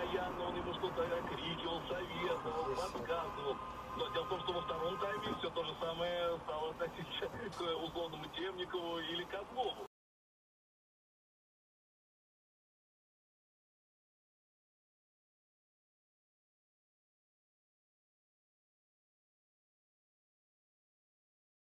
Постоянно он ему что-то окрикивал, советовал, подсказывал. Но дело в том, что во втором тайме все то же самое стало относиться к условному Темникову или Козлову.